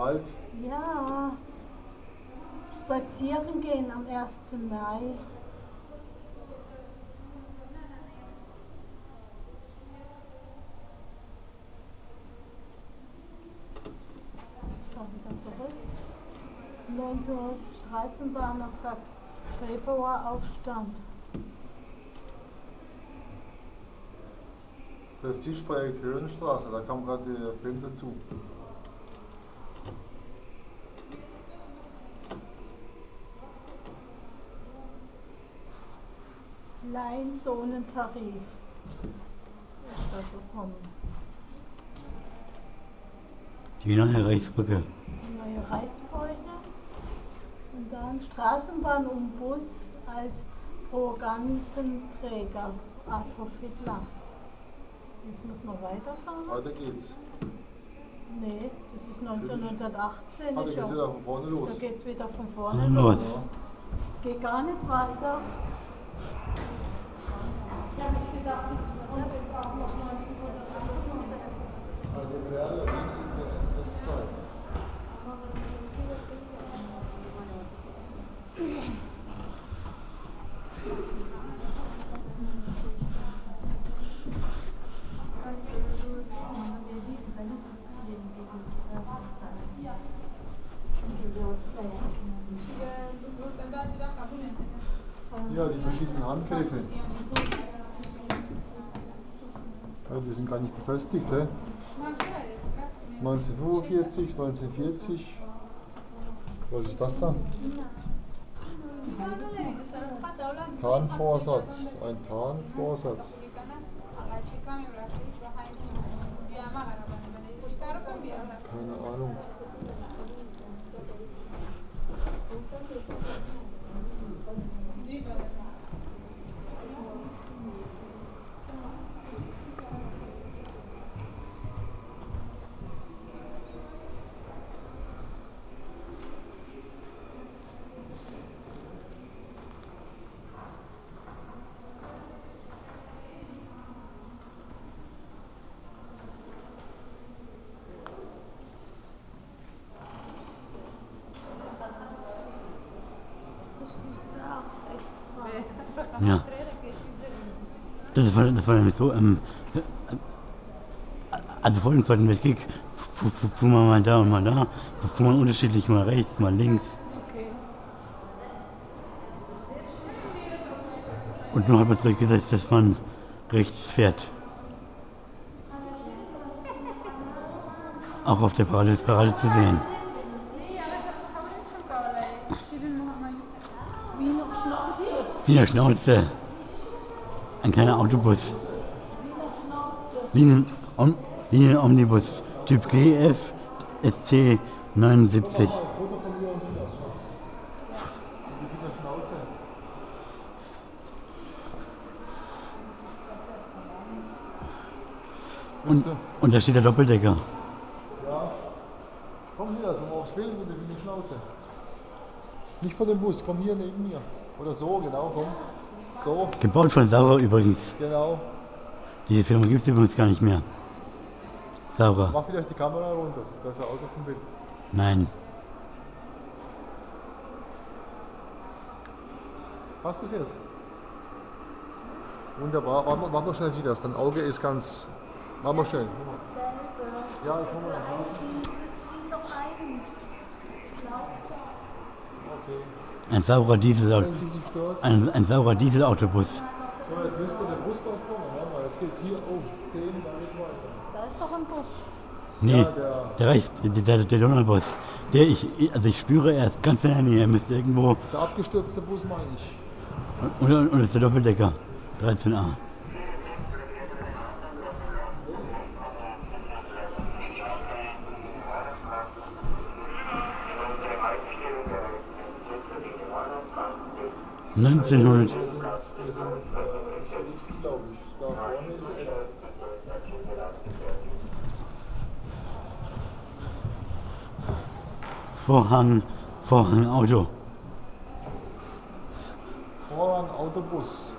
Halt. Ja. Spazieren gehen am 1. Mai. Komm wieder zurück. 19 Uhr Straßenbahn auf Februaraufstand. Das Tischprojekt Höhenstraße, da kam gerade der Film dazu. Leinzonentarif. Ist da bekommen. Die neue Rechtsbrücke. Die neue Reizbräuche. Und dann Straßenbahn und Bus als Propagandenträger. Adolf Hitler. Jetzt muss man weiterfahren. Weiter geht's. Nee, das ist 1918. Ah, da geht's wieder von vorne los. Da geht's wieder von vorne Los. los. Geht gar nicht weiter. Ich habe nicht gedacht, bis vorne jetzt auch noch 1918. Also die Perle in der Westzeit. Ja, die verschiedenen Handgriffe. Ja, die sind gar nicht befestigt. Hä? 1945, 1940. Was ist das da? Tarnvorsatz. Ein Tarnvorsatz. Keine Ahnung. Das war, das war nämlich so, ähm, äh, also vor dem Zweiten Weltkrieg fu- fu- fuhr man mal da und mal da, fuhr man unterschiedlich, mal rechts, mal links. Okay. Und nun hat man zurückgesetzt, dass man rechts fährt. Auch auf der Parade, Parade zu sehen. Wiener Schnauze. Wiener Schnauze. Ein kleiner Autobus. Linien, Om, Omnibus Typ GF SC 79. Foto von mir und das. Und, da steht der Doppeldecker. Ja. Komm hier, also aufs Bild mit der Wiener Schnauze. Nicht vor dem Bus, komm hier neben mir. Oder so, genau, komm. So, Gebaut von Saurer übrigens. genau. Diese Firma gibt es übrigens gar nicht mehr. Saurer. Mach vielleicht die Kamera runter, dass er aus auf dem Bild. Nein. Hast du es jetzt? Wunderbar. Warte mal, warte mal schnell, sieh das. Dein Auge ist ganz. Warte mal schnell. Ja, ich hol mal. Okay. Ein saurer Diesel, ein, ein saurer Dieselautobus. So, jetzt müsste der Bus gleich kommen. Mal, jetzt geht's hier. Oh, 10, dann geht's weiter. Da ist doch ein Bus. Nee, Ja, der- der, rechts, der, der, der Donnerbus. Der ich, also ich spüre, er ist ganz in der Nähe. Er müsste irgendwo, Der abgestürzte Bus meine ich. und, und, und das ist der Doppeldecker. 13a. 19 Vorhang, Vorhang Auto. Vorhang Autobus.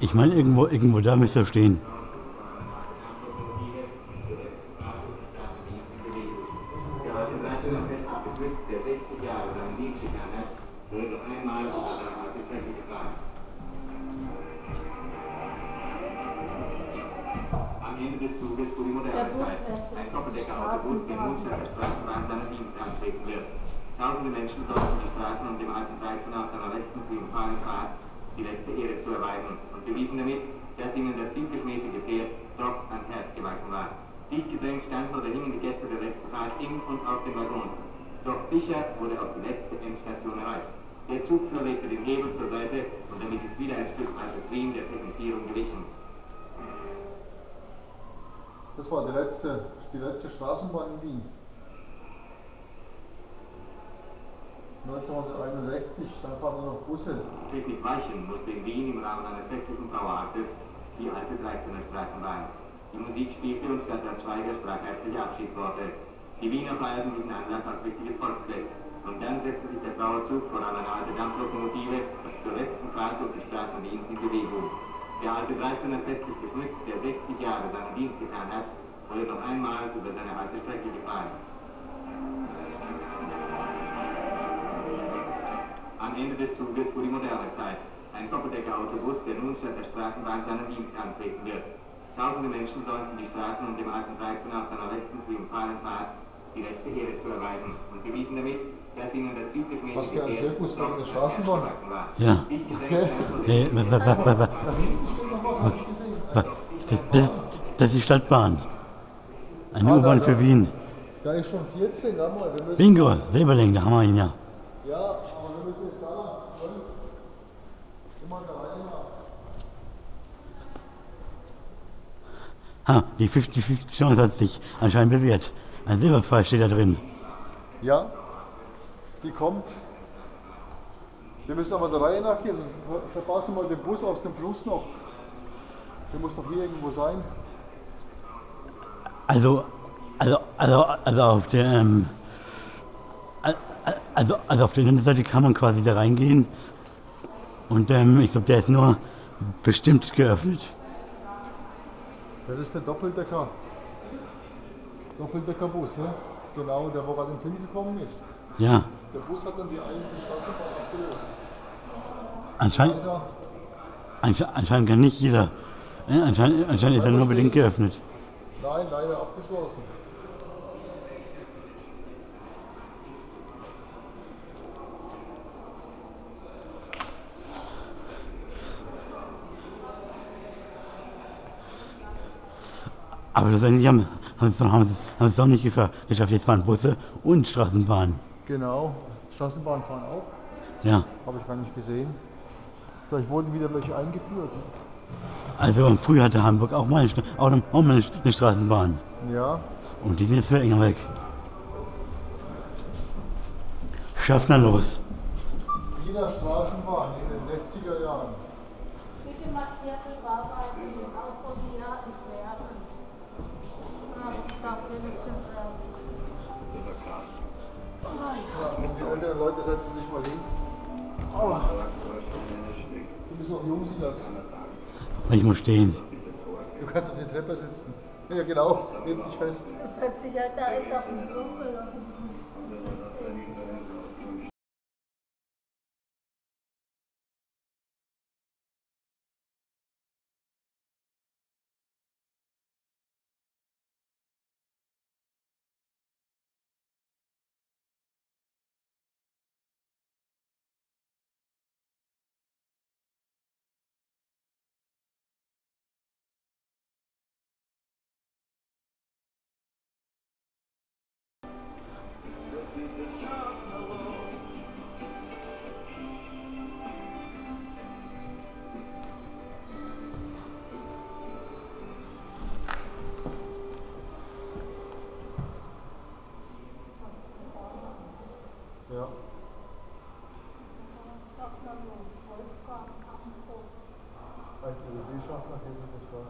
Ich meine, irgendwo, irgendwo da müsste er stehen. Ende des Zuges fuhr die moderne Der Zeit. Ein der nun Straßenbahn. für der Straßenbahn seinen Dienst antreten wird. Tausende Menschen sollten die Straßen um dem alten Dreißner auf seiner letzten triumphalen Fahrt die letzte Ehre zu erweisen und bewiesen damit, dass ihnen das typischmäßige Pferd doch ans Herz gewachsen war. Dicht gedrängt standen oder hingen die Gäste der letzten Fahrt im und auf dem Waggon. Doch sicher wurde auch die letzte Endstation erreicht. Der Zugführer legte den Hebel zur Seite und damit ist wieder ein Stück Adrenalin der Segmentierung gewichen. Das war die letzte, die letzte Straßenbahn in Wien. 1961, dann fahren nur noch Busse. Friedrich Weichen musste in Wien im Rahmen eines festlichen Traueraktes die alte Dreißener Straßenbahn. Die Musik spielte und Stadtrat Schweiger sprach herzliche Abschiedsworte. Die Wiener feierten diesen Anlass als wichtiges Volksfest. Und dann setzte sich der Trauerzug vor einer alte Dampflokomotive zur letzten Fahrt durch die Straßen Wiens in Bewegung. Der alte Dreißener festlich geschmückt, der 60 Jahre seinen Dienst getan hat, wurde noch einmal über seine alte Strecke gefahren. Am Ende des Zuges fuhr die moderne Zeit. Ein Doppeldecker-Autobus, der nun statt der Straßenbahn seinen Dienst antreten wird. Tausende Menschen säumten die Straßen, um dem alten Dreißner auf seiner letzten triumphalen Fahrt die letzte Ehre zu erweisen und bewiesen damit, Was für ein Zirkus da in der Straßenbahn? Ja. Okay. Da Das, das ist die Stadtbahn. Eine Ah, U-Bahn da- für Wien. Da ist schon 14, da mal. Wir Bingo, Silberling, da haben wir ihn ja. Ja, aber wir müssen jetzt zwölf. Immer Reihe nach. Ha, die 50-50-Chance hat sich anscheinend bewährt. Ein Silberpfeil steht da drin. Ja, die kommt. Wir müssen aber der Reihe nach gehen, sonst ver- verpassen wir den Bus aus dem Fluss noch. Der muss doch hier irgendwo sein. Also, also, also, also auf der, ähm, al- al- also, also auf der Internetseite kann man quasi da reingehen. Und ähm, ich glaube, der ist nur bestimmt geöffnet. Das ist der Doppeldecker. Doppeldeckerbus, ne? Genau, der wo gerade im Film gekommen ist. Ja, Der Bus hat dann die eigentliche Straßenbahn abgelöst. anscheinend, Leider, ansche- anscheinend kann nicht jeder. Anscheinend, anscheinend ist er nur bedingt geöffnet. nein, leider abgeschlossen. Aber letztendlich haben, haben, sie es doch- haben, sie- haben sie es doch nicht geschafft. Jetzt fahren Busse und Straßenbahnen. Genau. Straßenbahn fahren auch. Ja, Habe ich gar nicht gesehen. Vielleicht wurden wieder welche eingeführt. also früher hatte Hamburg auch mal eine, auch eine, auch mal eine, Straßenbahn. Ja, Und die sind jetzt für enger weg. Schaffner los. Wiener Straßenbahn in den 60er Jahren. Bitte macht Viertel Bauweise im Aufbau hier entwerfen. Ja, dafür die älteren Leute setzen sich mal hin. Aua. Du bist noch jung, Silas. Ich muss stehen. Du kannst auf die Treppe sitzen. Ja, genau. Nimm dich fest. Das hört sich ja, da ist auch ein Würfel auf dem Bus.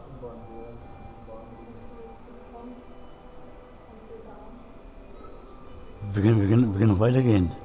Mit der Straßenbahn her. Wir können,